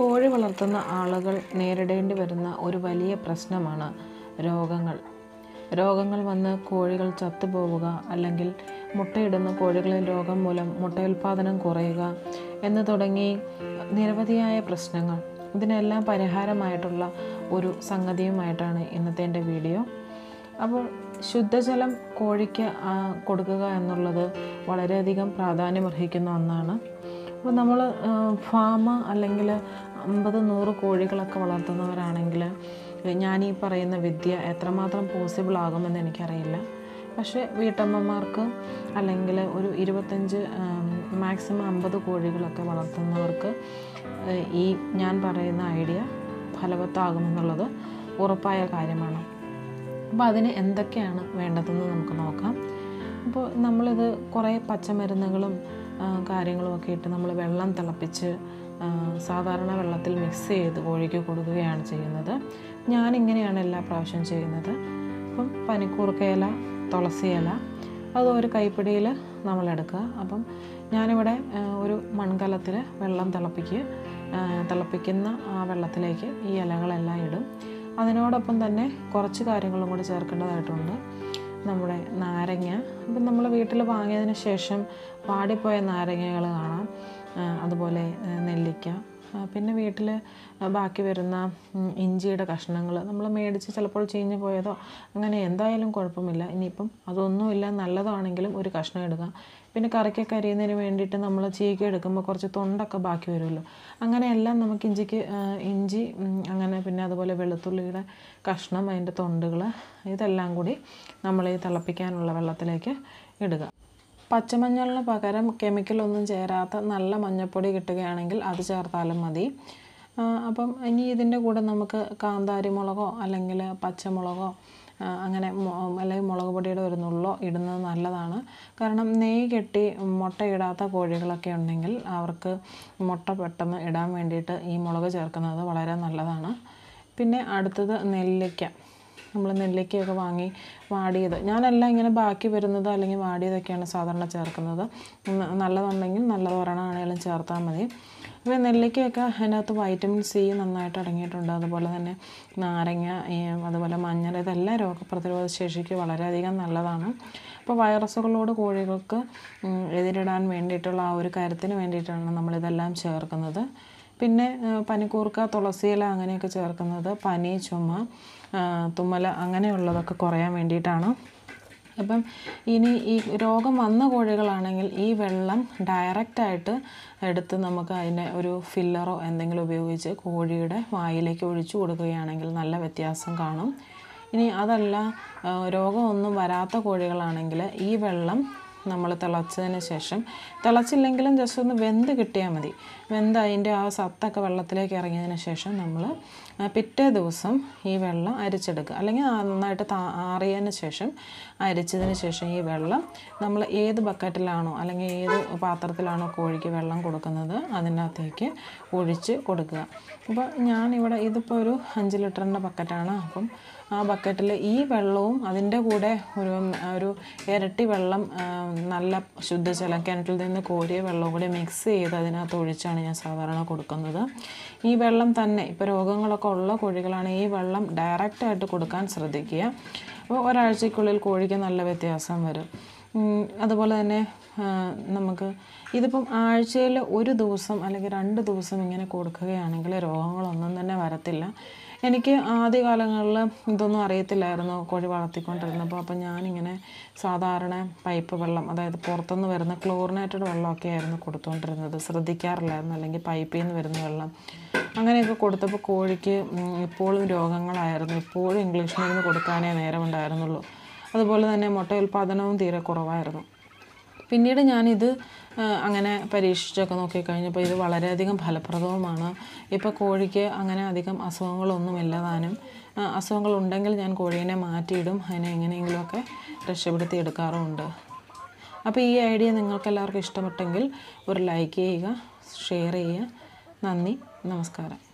കോഴി വളർത്തുന്ന ആളുകൾ നേരിടേണ്ടി വരുന്ന ഒരു വലിയ പ്രശ്നമാണ് രോഗങ്ങൾ. രോഗങ്ങൾ വന്ന് കോഴികൾ ചത്തുപോവുക അല്ലെങ്കിൽ മുട്ടയിടുന്ന കോഴികളിൽ രോഗം മൂലം മുട്ടയുൽപാദനം കുറയുക എന്ന് തുടങ്ങി നിരവധിയായ പ്രശ്നങ്ങൾ. ഇതിനെല്ലാം പരിഹാരമായിട്ടുള്ള ഒരു സംഗതിയുമായിട്ടാണ് ഇന്നത്തെ എന്റെ വീഡിയോ. അപ്പോൾ ശുദ്ധജലം കോഴിക്ക് കൊടുക്കുക എന്നുള്ളത് വളരെയധികം പ്രാധാന്യമർഹിക്കുന്ന ഒന്നാണ്. അപ്പോൾ നമ്മൾ ഫാം അല്ലെങ്കിൽ അമ്പത് നൂറ് കോഴികളൊക്കെ വളർത്തുന്നവരാണെങ്കിൽ ഞാൻ ഈ പറയുന്ന വിദ്യ എത്രമാത്രം പോസിബിൾ ആകുമെന്ന് എനിക്കറിയില്ല. പക്ഷേ വീട്ടമ്മമാർക്ക് അല്ലെങ്കിൽ ഒരു ഇരുപത്തഞ്ച് മാക്സിമം അമ്പത് കോഴികളൊക്കെ വളർത്തുന്നവർക്ക് ഈ ഞാൻ പറയുന്ന ഐഡിയ ഫലവത്താകുമെന്നുള്ളത് ഉറപ്പായ കാര്യമാണ്. അപ്പോൾ അതിന് എന്തൊക്കെയാണ് വേണ്ടതെന്ന് നമുക്ക് നോക്കാം. അപ്പോൾ നമ്മളിത് കുറേ പച്ചമരുന്നുകളും കാര്യങ്ങളുമൊക്കെ ഇട്ട് നമ്മൾ വെള്ളം തിളപ്പിച്ച് സാധാരണ വെള്ളത്തിൽ മിക്സ് ചെയ്ത് കോഴിക്ക് കൊടുക്കുകയാണ് ചെയ്യുന്നത്. ഞാനിങ്ങനെയാണ് എല്ലാ പ്രാവശ്യവും ചെയ്യുന്നത്. അപ്പം പനിക്കൂർക്ക ഇല തുളസി ഇല അത് ഒരു കൈപ്പിടിയിൽ നമ്മളെടുക്കുക. അപ്പം ഞാനിവിടെ ഒരു മൺകലത്തിൽ വെള്ളം തിളപ്പിക്കുക തിളപ്പിക്കുന്ന ആ വെള്ളത്തിലേക്ക് ഈ ഇലകളെല്ലാം ഇടും. അതിനോടൊപ്പം തന്നെ കുറച്ച് കാര്യങ്ങളും കൂടി ചേർക്കേണ്ടതായിട്ടുണ്ട്. നമ്മുടെ നാരങ്ങ. അപ്പം നമ്മൾ വീട്ടിൽ വാങ്ങിയതിന് ശേഷം വാടിപ്പോയ നാരങ്ങകൾ കാണാം. അതുപോലെ നെല്ലിക്ക. പിന്നെ വീട്ടിൽ ബാക്കി വരുന്ന ഇഞ്ചിയുടെ കഷ്ണങ്ങൾ നമ്മൾ മേടിച്ച് ചിലപ്പോൾ ചീഞ്ഞു പോയതോ അങ്ങനെ എന്തായാലും കുഴപ്പമില്ല. ഇനിയിപ്പം അതൊന്നുമില്ല. നല്ലതാണെങ്കിലും ഒരു കഷ്ണം എടുക്കുക പിന്നെ കറിക്കൊക്കെ അരിയുന്നതിന് വേണ്ടിയിട്ട് നമ്മൾ ചീക എടുക്കുമ്പോൾ കുറച്ച് തൊണ്ടൊക്കെ ബാക്കി വരുമല്ലോ. അങ്ങനെയെല്ലാം നമുക്ക് ഇഞ്ചിക്ക് ഇഞ്ചി അങ്ങനെ പിന്നെ അതുപോലെ വെളുത്തുള്ളിയുടെ കഷ്ണം അതിന്റെ തൊണ്ടുകൾ ഇതെല്ലാം കൂടി നമ്മൾ ഈ തിളപ്പിക്കാനുള്ള വെള്ളത്തിലേക്ക് ഇടുക. പച്ചമഞ്ഞളിന് പകരം കെമിക്കലൊന്നും ചേരാത്ത നല്ല മഞ്ഞൾപ്പൊടി കിട്ടുകയാണെങ്കിൽ അത് ചേർത്താലും മതി. അപ്പം ഇനി ഇതിന്റെ കൂടെ നമുക്ക് കാന്താരി മുളകോ അല്ലെങ്കിൽ പച്ചമുളകോ അങ്ങനെ അല്ലെങ്കിൽ മുളക് പൊടിയുടെ ഒരു നുള്ളോ ഇടുന്നത് നല്ലതാണ്. കാരണം നെയ്യ് കെട്ടി മുട്ടയിടാത്ത കോഴികളൊക്കെ ഉണ്ടെങ്കിൽ അവർക്ക് മുട്ട പെട്ടെന്ന് ഇടാൻ വേണ്ടിയിട്ട് ഈ മുളക് ചേർക്കുന്നത് വളരെ നല്ലതാണ്. പിന്നെ അടുത്തത് നെല്ലിക്ക. നമ്മൾ നെല്ലിക്കയൊക്കെ വാങ്ങി വാടിയത്. ഞാനല്ല ഇങ്ങനെ ബാക്കി വരുന്നത് അല്ലെങ്കിൽ വാടിയതൊക്കെയാണ് സാധാരണ ചേർക്കുന്നത്. നല്ലതുണ്ടെങ്കിൽ നല്ലത് ഒരെണ്ണമാണെങ്കിലും ചേർത്താൽ മതി. അപ്പോൾ നെല്ലിക്കയൊക്കെ അതിനകത്ത് വൈറ്റമിൻ സി നന്നായിട്ട് അടങ്ങിയിട്ടുണ്ട്. അതുപോലെ തന്നെ നാരങ്ങ അതുപോലെ മഞ്ഞൾ ഇതെല്ലാം രോഗപ്രതിരോധ ശേഷിക്ക് വളരെയധികം നല്ലതാണ്. അപ്പോൾ വൈറസുകളോട് കോഴികൾക്ക് എതിരിടാൻ വേണ്ടിയിട്ടുള്ള ആ ഒരു കാര്യത്തിന് വേണ്ടിയിട്ടാണ് നമ്മളിതെല്ലാം ചേർക്കുന്നത്. പിന്നെ പനിക്കൂർക്ക തുളസിയില അങ്ങനെയൊക്കെ ചേർക്കുന്നത് പനി ചുമ തുമ്മല അങ്ങനെയുള്ളതൊക്കെ കുറയാൻ വേണ്ടിയിട്ടാണ്. അപ്പം ഇനി ഈ രോഗം വന്ന കോഴികളാണെങ്കിൽ ഈ വെള്ളം ഡയറക്റ്റായിട്ട് എടുത്ത് നമുക്ക് അതിനെ ഒരു ഫില്ലറോ എന്തെങ്കിലും ഉപയോഗിച്ച് കോഴിയുടെ വായിലേക്ക് ഒഴിച്ചു കൊടുക്കുകയാണെങ്കിൽ നല്ല വ്യത്യാസം കാണും. ഇനി അതല്ല രോഗമൊന്നും വരാത്ത കോഴികളാണെങ്കിൽ ഈ വെള്ളം നമ്മൾ തിളച്ചതിന് ശേഷം തിളച്ചില്ലെങ്കിലും ജസ്റ്റ് ഒന്ന് വെന്ത് കിട്ടിയാൽ മതി. വെന്ത് അതിന്റെ ആ സത്തൊക്കെ വെള്ളത്തിലേക്ക് ഇറങ്ങിയതിന് ശേഷം നമ്മൾ പിറ്റേ ദിവസം ഈ വെള്ളം അരിച്ചെടുക്കുക. അല്ലെങ്കിൽ നന്നായിട്ട് താ- ആറിയതിന് ശേഷം അരിച്ചതിന് ശേഷം ഈ വെള്ളം നമ്മൾ ഏത് ബക്കറ്റിലാണോ അല്ലെങ്കിൽ ഏത് പാത്രത്തിലാണോ കോഴിക്ക് വെള്ളം കൊടുക്കുന്നത് അതിനകത്തേക്ക് ഒഴിച്ച് കൊടുക്കുക. അപ്പോൾ ഞാനിവിടെ ഇതിപ്പോൾ ഒരു അഞ്ച് ലിറ്ററിന്റെ ബക്കറ്റാണ്. അപ്പം ആ ബക്കറ്റിൽ ഈ വെള്ളവും അതിന്റെ കൂടെ ഒരു ഒരു ഇരട്ടി വെള്ളം നല്ല ശുദ്ധജലം കിണറ്റിൽ നിന്ന് കോരിയ വെള്ളവും കൂടി മിക്സ് ചെയ്ത് അതിനകത്ത് ഒഴിച്ചാണ് ഞാൻ സാധാരണ കൊടുക്കുന്നത്. ഈ വെള്ളം തന്നെ ഇപ്പോൾ രോഗങ്ങളൊക്കെ ഉള്ള കോഴികളാണ് ഈ വെള്ളം ഡയറക്റ്റായിട്ട് കൊടുക്കാൻ ശ്രദ്ധിക്കുക. അപ്പോൾ ഒരാഴ്ചയ്ക്കുള്ളിൽ കോഴിക്ക് നല്ല വ്യത്യാസം വരും. അതുപോലെ തന്നെ നമുക്ക് ഇതിപ്പം ആഴ്ചയിൽ ഒരു ദിവസം അല്ലെങ്കിൽ രണ്ട് ദിവസം ഇങ്ങനെ കൊടുക്കുകയാണെങ്കിൽ രോഗങ്ങളൊന്നും തന്നെ വരത്തില്ല. എനിക്ക് ആദ്യകാലങ്ങളിൽ ഇതൊന്നും അറിയത്തില്ലായിരുന്നു കോഴി വളർത്തിക്കൊണ്ടിരുന്നപ്പോൾ അപ്പം ഞാനിങ്ങനെ സാധാരണ പൈപ്പ് വെള്ളം അതായത് പുറത്തുനിന്ന് വരുന്ന ക്ലോറിനേറ്റഡ് വെള്ളമൊക്കെ ആയിരുന്നു കൊടുത്തുകൊണ്ടിരുന്നത്. ശ്രദ്ധിക്കാറില്ലായിരുന്നു അല്ലെങ്കിൽ പൈപ്പിൽ നിന്ന് വരുന്ന വെള്ളം. അങ്ങനെയൊക്കെ കൊടുത്തപ്പോൾ കോഴിക്ക് ഇപ്പോഴും രോഗങ്ങളായിരുന്നു. ഇപ്പോഴും ഇംഗ്ലീഷ് മരുന്ന് കൊടുക്കാനേ നേരമുണ്ടായിരുന്നുള്ളൂ. അതുപോലെ തന്നെ മുട്ട ഉൽപ്പാദനവും തീരെ കുറവായിരുന്നു. പിന്നീട് ഞാനിത് അങ്ങനെ പരീക്ഷിച്ചൊക്കെ നോക്കിക്കഴിഞ്ഞപ്പോൾ ഇത് വളരെയധികം ഫലപ്രദവുമാണ്. ഇപ്പോൾ കോഴിക്ക് അങ്ങനെ അധികം അസുഖങ്ങളൊന്നുമില്ല താനും അസുഖങ്ങളുണ്ടെങ്കിൽ ഞാൻ കോഴീനെ മാറ്റിയിടും അതിനെ എങ്ങനെയെങ്കിലുമൊക്കെ രക്ഷപ്പെടുത്തി എടുക്കാറുമുണ്ട് അപ്പോൾ ഈ ഐഡിയ നിങ്ങൾക്ക് എല്ലാവർക്കും ഇഷ്ടപ്പെട്ടെങ്കിൽ ഒരു ലൈക്ക് ചെയ്യുക ഷെയർ ചെയ്യുക. നന്ദി നമസ്കാരം.